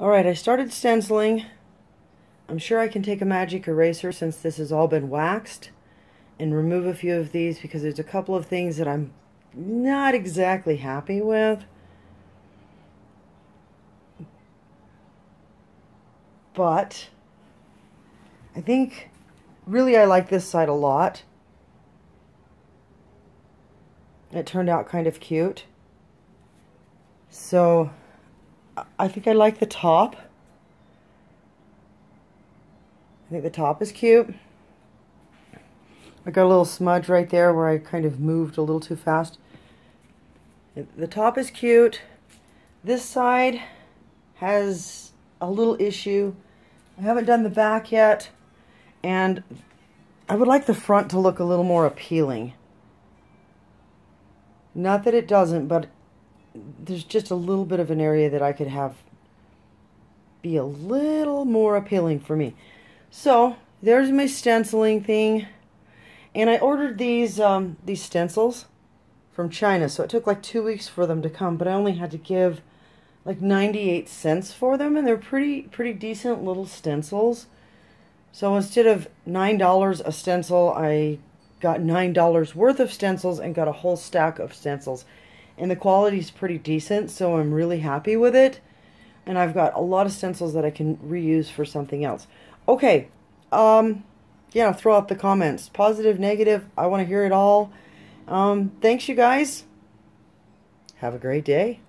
Alright, I started stenciling. I'm sure I can take a magic eraser since this has all been waxed and remove a few of these because there's a couple of things that I'm not exactly happy with. But I think really I like this side a lot. It turned out kind of cute. So I think I like the top. I think the top is cute. I got a little smudge right there where I kind of moved a little too fast. The top is cute. This side has a little issue. I haven't done the back yet. And I would like the front to look a little more appealing. Not that it doesn't, but there's just a little bit of an area that I could have be a little more appealing for me. So, there's my stenciling thing. And I ordered these um, these stencils from China, so it took like two weeks for them to come, but I only had to give like 98 cents for them, and they're pretty pretty decent little stencils. So instead of $9 a stencil, I got $9 worth of stencils and got a whole stack of stencils. And the quality is pretty decent, so I'm really happy with it. And I've got a lot of stencils that I can reuse for something else. Okay, um, yeah, throw out the comments. Positive, negative, I want to hear it all. Um, thanks, you guys. Have a great day.